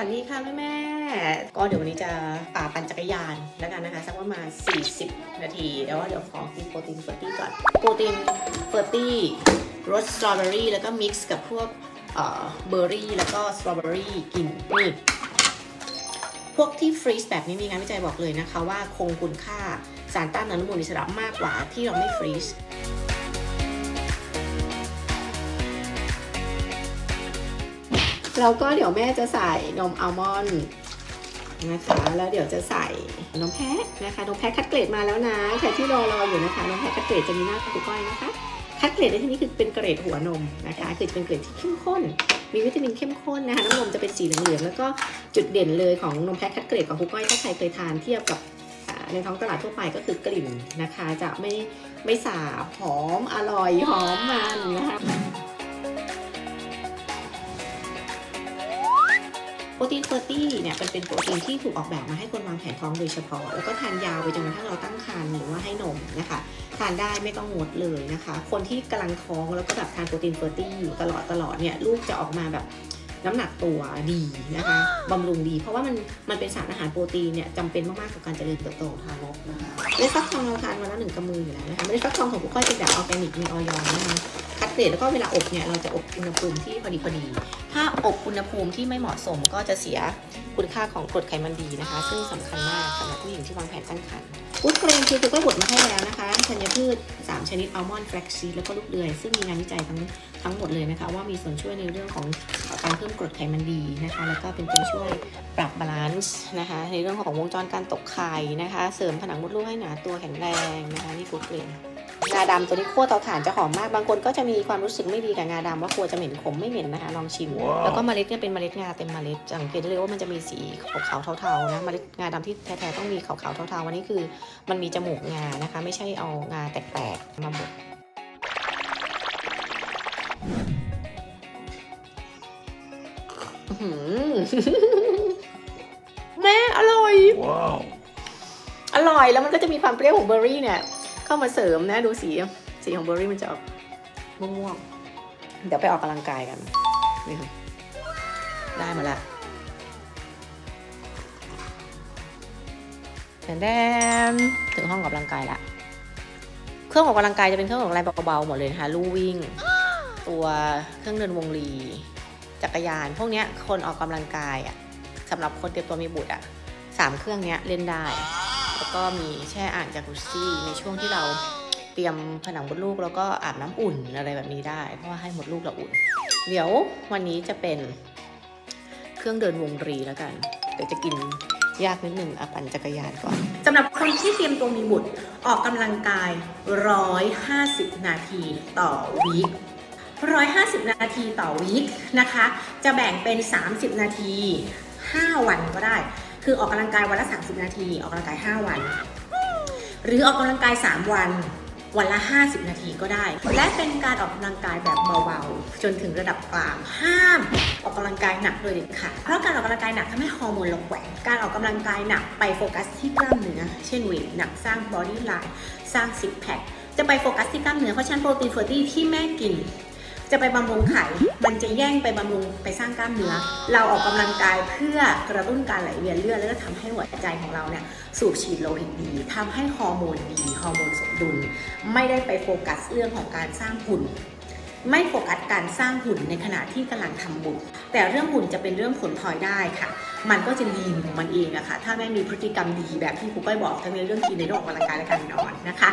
สวัสดีค่ะแม่แม่ก็เดี๋ยววันนี้จะพาปั่นจักรยานแล้วกันนะคะสักประมาณ 40 นาทีแต่ว่าเดี๋ยวขอกินโปรตีน Ferty ก่อน โปรตีน Ferty รสสตรอเบอรี่แล้วก็ mix กับพวกเบอร์รี่แล้วก็สตรอเบอรี่กินนี่พวกที่ freeze แบบนี้มีงานวิจัยบอกเลยนะคะว่าคงคุณค่าสารต้านอนุมูลอิสระมากกว่าที่เราไม่ freeze แล้วก็เดี๋ยวแม่จะใส่นมอัลมอนด์นะคะ แล้วเดี๋ยวจะใส่นมแพะนะคะนมแพะคัดเกรดมาแล้วนะใครที่รอรออยู่นะคะนมแพะคัดเกรดจะมีหน้าคุกก้อยนะคะคัดเกรดในที่นี้คือเป็นเกรดหัวนมนะคะคือเป็นเกรดที่เข้มข้น มีวิตามินเข้มข้นนะคะน้ำนมจะเป็นสีเหลืองๆแล้วก็จุดเด่นเลยของนมแพะคัดเกรดของคุกก้อยถ้าใครเคยทานเทียบกับในท้องตลาดทั่วไปก็คือกลิ่นนะคะ จะไม่ไม่สาบหอมอร่อยหอมมันนะคะ โปรตีน Ferty เนี่ยเป็นเป็นโปรตีนที่ถูกออกแบบมาให้คนวางแผนท้องโดยเฉพาะ แล้วก็ทานยาวไปจนกระทั่งเราตั้งครรภ์หรือว่าให้นมนะคะทานได้ไม่ต้องงดเลยนะคะ คนที่กำลังท้องแล้วก็แบบทานโปรตีน Ferty อยู่ตลอดตลอดเนี่ยลูกจะออกมาแบบน้ำหนักตัวดีนะคะบำรุงดี เพราะว่ามันมันเป็นสารอาหารโปรตีนเนี่ยจำเป็นมากๆกับการเจริญเติบโตของทารกนะคะเมล็ดฟักทองเราทานวันละหนึ่งกำมืออยู่แล้วนะคะเมล็ดฟักทองของครูก้อยเป็นแบบออร์แกนิกมีอย. นะคะ คัดเกรดแล้วก็เวลาอบเนี่ยเราจะอบอุณหภูมิที่พอดีพอดี ถ้าอบอุณหภูมิที่ไม่เหมาะสมก็จะเสียคุณค่าของกรดไขมันดีนะคะ ซึ่งสำคัญมากสำหรับผู้หญิงที่วางแผนตั้งครรภ์ Good Grain คือก็บดมาให้แล้วนะคะธัญพืช 3 ชนิดอัลมอนด์ flaxseed แล้วก็ลูกเดือย ซึ่งมีงานวิจัยทั้งทั้งหมดเลยนะคะ ว่ามีส่วนช่วยในเรื่องของการเพิ่มกรดไขมันดีนะคะ แล้วก็เป็นตัวช่วยปรับ balance นะคะ ในเรื่องของวงจรการตกไข่นะคะ เสริมผนังมดลูกให้หนาตัวแข็งแรงนะคะนี่กูเกรน งาดำตัวนี้คั่วเตาถ่านจะหอมมาก บางคนก็จะมีความรู้สึกไม่ดีกับงาดำว่ากลัวจะเหม็นขมไม่เหม็นนะคะ ลองชิมแล้วก็เมล็ดเนี่ยเป็นเมล็ดงาเต็มเมล็ดสังเกตได้เลยว่ามันจะมีสีขาวๆเทาๆนะเมล็ดงาดำที่แท้ๆต้องมีขาวๆเทาๆวันนี้คือมันมีจมูกงานะคะ ไม่ใช่เอางาแตกๆมาบดอื้อหือแม่อร่อย Wow. อร่อยแล้วมันก็จะมีความเปรี้ยวของเบอร์รี่เนี่ย เข้ามาเสริมนะดูสีสีของเบอร์รี่มันจะออกม่วงเดี๋ยวไปออกกำลังกายกันนี่ค่ะได้มาละแดนถึงห้องออกกำลังกายละเครื่องออกกำลังกายจะเป็นเครื่องออกกำลังกายเบาๆหมดเลยนะคะลู่วิ่ง ตัวเครื่องเดินวงลีจักรยาน พวกเนี้ยคนออกกำลังกายอะสำหรับคนเตรียมตัวมีบุตรอะสามเครื่องเนี้ยเล่นได้ แล้วก็มีแช่อ่างจากุซซี่ในช่วงที่เราเตรียมผนังมดลูกแล้วก็อาบน้ำอุ่นอะไรแบบนี้ได้ เพราะว่าให้มดลูกเราอุ่น เดี๋ยววันนี้จะเป็นเครื่องเดินวงรีแล้วกัน เดี๋ยวจะกินยากนิดหนึ่งอปั่นจักรยานก่อนสำหรับคนที่เตรียมตัวมีบุตรออกกำลังกาย 150 นาทีต่อวีค150 นาทีต่อวีคนะคะ จะแบ่งเป็น 30 นาที 5 วันก็ได้ คือออกกำลังกายวันละ 30 นาที ออกกำลังกาย 5 วัน หรือออกกำลังกาย 3 วัน วันละ 50 นาทีก็ได้ และเป็นการออกกำลังกายแบบเบาๆ จนถึงระดับกลาง ห้ามออกกำลังกายหนักโดยเด็ดขาด เพราะการออกกำลังกายหนักทำให้ฮอร์โมนเราแกว่ง การออกกำลังกายหนักไปโฟกัสที่กล้ามเนื้อ เช่น weight หนักสร้าง body line สร้าง six pack จะไปโฟกัสที่กล้ามเนื้อ เพราะฉะนั้นโปรตีน Ferty ที่แม่กิน จะไปบำรุงไข่มันจะแย่งไปบำรุงไปสร้างกล้ามเนื้อ เราออกกำลังกายเพื่อกระตุ้นการไหลเวียนเลือดแล้วก็ทำให้หัวใจของเราเนี่ยสูบฉีดโลหิตดีทำให้ฮอร์โมนดีฮอร์โมนสมดุล ไม่ได้ไปโฟกัสเรื่องของการสร้างหุ่นไม่โฟกัสการสร้างหุ่นในขณะที่กำลังทำบุญแต่เรื่องหุ่นจะเป็นเรื่องผลพลอยได้ค่ะ มันก็จะลีของมันเองอะค่ะ ถ้าแม่มีพฤติกรรมดีแบบที่ครูก้อยบอกทั้งในเรื่องกินในเรื่องออกกำลังกายและการนอนนะคะ